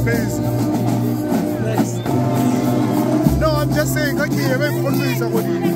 amazing. No, I'm just saying, like here, everyone me a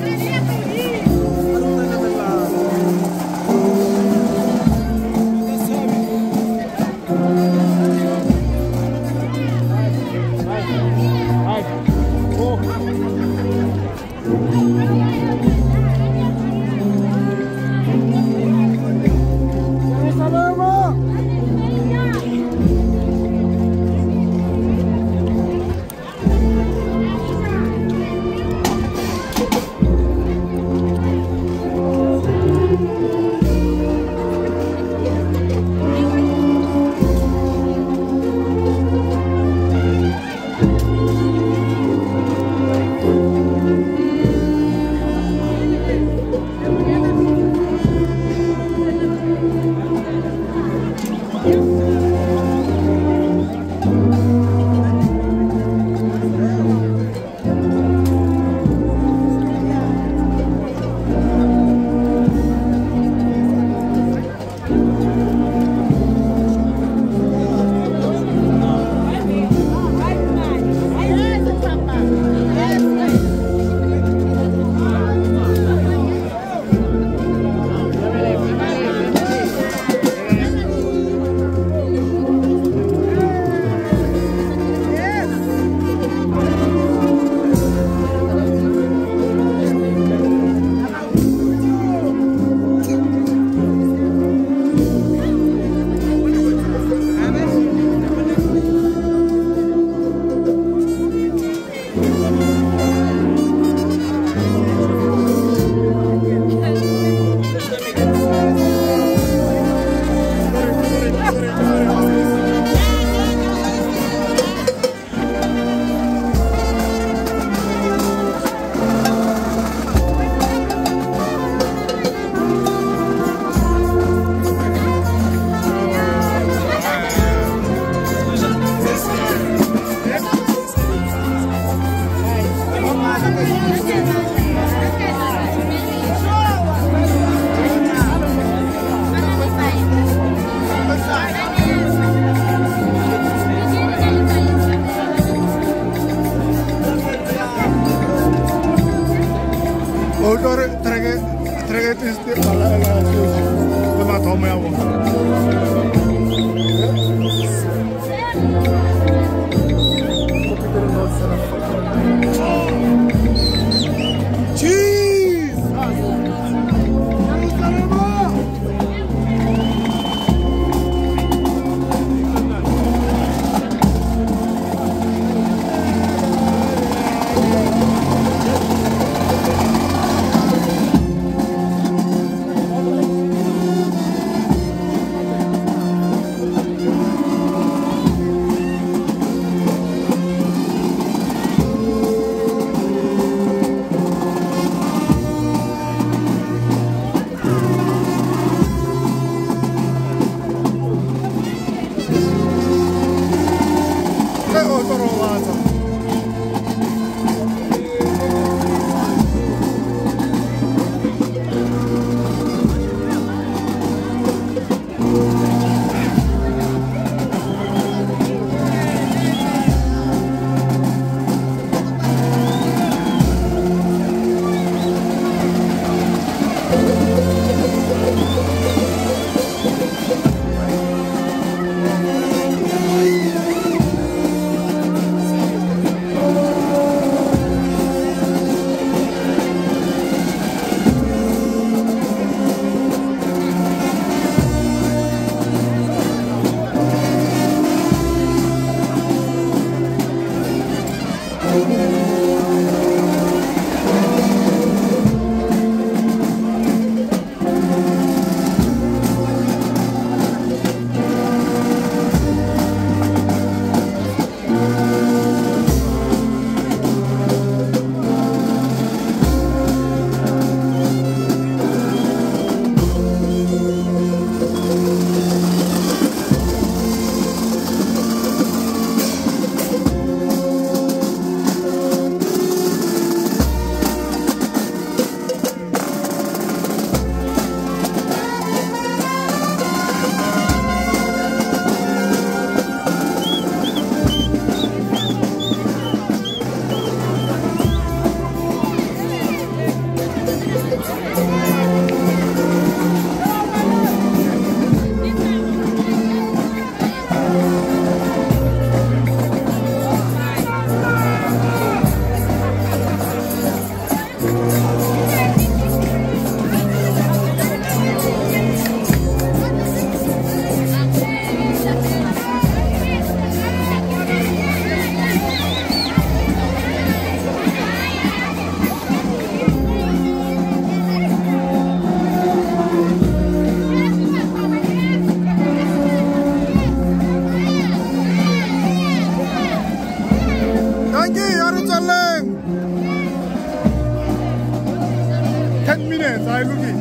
10 minutes, I looking.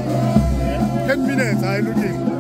10 minutes, I looking.